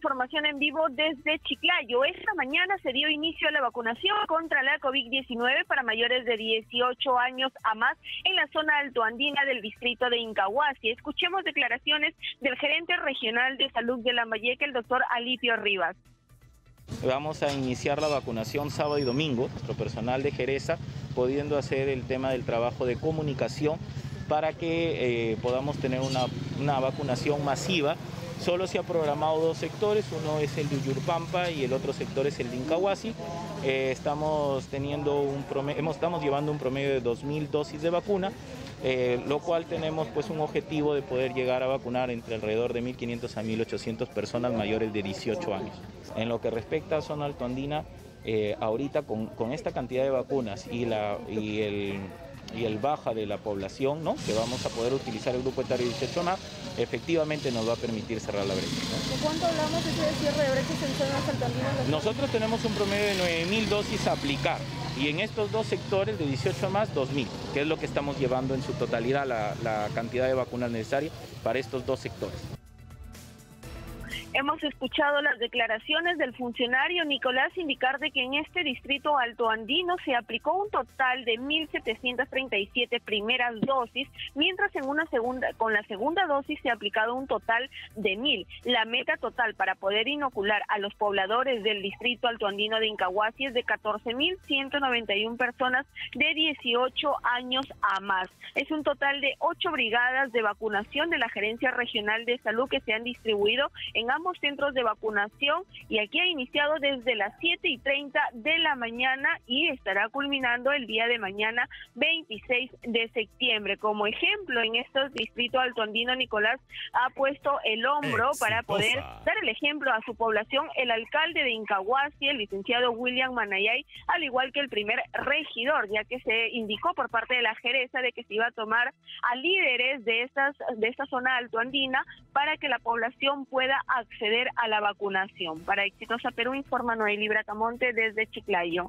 información en vivo desde Chiclayo. Esta mañana se dio inicio a la vacunación contra la COVID-19 para mayores de 18 años a más en la zona altoandina del distrito de Incahuasi. Escuchemos declaraciones del gerente regional de salud de la Lambayeque, el doctor Alipio Rivas. Vamos a iniciar la vacunación sábado y domingo, nuestro personal de Jereza pudiendo hacer el tema del trabajo de comunicación para que eh, podamos tener una, una vacunación masiva Solo se ha programado dos sectores, uno es el de Uyurpampa y el otro sector es el de Incahuasi. Eh, estamos, teniendo un promedio, estamos llevando un promedio de 2.000 dosis de vacuna, eh, lo cual tenemos pues un objetivo de poder llegar a vacunar entre alrededor de 1.500 a 1.800 personas mayores de 18 años. En lo que respecta a zona altoandina, eh, ahorita con, con, esta cantidad de vacunas y, la, y el y el baja de la población, ¿no? que vamos a poder utilizar el grupo etario 18 más, efectivamente nos va a permitir cerrar la brecha. ¿De cuánto hablamos de ese cierre de brechas en zonas altandinas? Nosotros tenemos un promedio de 9.000 dosis a aplicar y en estos dos sectores de 18 más 2.000, que es lo que estamos llevando en su totalidad la, la cantidad de vacunas necesaria para estos dos sectores. Hemos escuchado las declaraciones del funcionario Nicolás indicar de que en este distrito altoandino se aplicó un total de 1.737 primeras dosis, mientras en una segunda, con la segunda dosis se ha aplicado un total de 1.000. La meta total para poder inocular a los pobladores del distrito altoandino de Incahuasi es de 14.191 personas de 18 años a más. Es un total de ocho brigadas de vacunación de la Gerencia Regional de Salud que se han distribuido en centros de vacunación y aquí ha iniciado desde las 7 y 30 de la mañana y estará culminando el día de mañana 26 de septiembre. Como ejemplo, en estos distritos Andino Nicolás ha puesto el hombro para poder dar el ejemplo a su población el alcalde de Incahuasi, el licenciado William Manayay, al igual que el primer regidor, ya que se indicó por parte de la Jereza de que se iba a tomar a líderes de estas de esta zona altoandina para que la población pueda acceder a la vacunación. Para Exitosa Perú informa Noel Bracamonte desde Chiclayo.